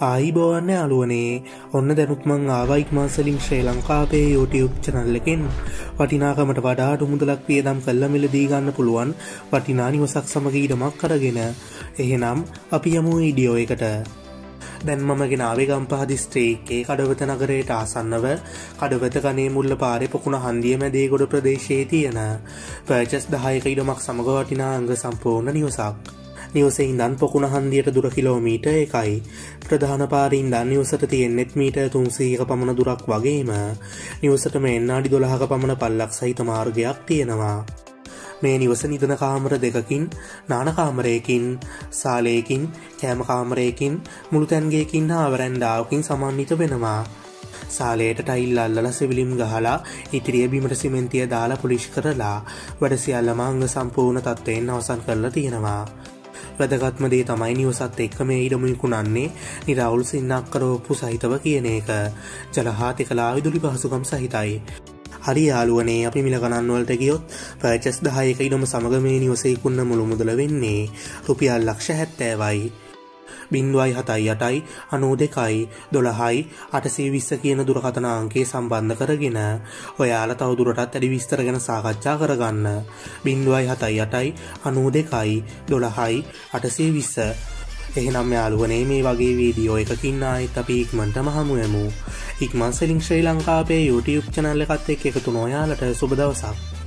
ආයිබෝවන්න අලුවනේ ඔන්න දැනුත්මං ආවයික් මාසලින් ශ්‍රී ලංකාපේ YouTube චනල්ලකින් වටිනාකමට වඩාට මුදලක් වියදම් කල්ල මිලදී ගන්න පුළුවන් වටිනා නිවසක් සමග ඉඩමක් කරගෙන එහෙනම් අපි යමු ඉඩියෝ එකට. දැන් මම ගෙනාවේ ගම්පහදි ස්ත්‍රේකේ කඩවත නගරයට ආසන්නව. කඩවත ගනේ මුල්ල පාරෙ පොකුණ හන්දිය මැදේ ගොඩ ප්‍රදේශයේ තියෙන. පර්චස් දහයක ඉඩමක් සමග වටිනා අංග සම්පූර්ණ නිවසක්. නිවසයින්දන් පොකුණ හන්දියට දුර කිලෝමීට එකයි. ප්‍රධාන පාරින් දන් නිවසට තියෙන්නෙත් මීට තුන්සීක පමණ දුරක් වගේම නිවසට මේ එන්නාඩි දොළහක පමණ පල්ලක් සහිත මාර්ගයක් තියෙනවා. මේ නිවස නිදන කාමර දෙකකින් නානකාමරයකින් සාලයකින් කෑමකාමරයකින් මුළුතැන්ගේකින් හා වරැන්ඩාවකින් සමන්විත වෙනවා. සාලයට ටයිල් අල්ලල සිවිලිම් ගහලා ඉතිරිය බිමට සිමෙන්තිය දාලා පුලිෂ් කරලා වැඩ සියල්ලමාංග සම්පූර්ණ තත්ත්වයෙන් අවසන් කරලා තියෙනවා. වැදගත්ම දේ තමයි නිවසත් එක්ක මේ ඉඩමුයකුණන්නේ නිරවුල් සින්නක් කරෝපු සහිතව කියන එක ජලහාති කලා විදුලි පහසුකම් සහිතයි. හරි යාලුවනේ අපි මිල ගණන්වලට ගියොත් පර්චස් දහයක ඉඩම සමග මේ නිවසේකුන්න මුළු මුදල වෙන්නේ රුපියල් ලක්ෂ හැත්තෑවයි. බින්දුවයි හතයි යටයි අනූ දෙකයි දොළහයි අටසේ විස්ස කියන දුරකථනාංකේ සම්බන්ධ කරගෙන ඔයාල තවදුරටත් ඇඩි විස්තර ගැන සාකච්ඡා කරගන්න. බින්දුවයි හතයි යටයි අනූ දෙකයි දොළහයි අටසේ විස්ස එහෙනම් යාළුවනේ මේ වගේ වීඩියෝ එකකින් ආයිත් අපි ඉක්මන්ට මහමුයමු ඉක්මන් සෙලින් ශ්‍රී ලංකාපේ YouTube චනල්ල එකත් එක් එකතු නොයාලට සුබ දවසක්.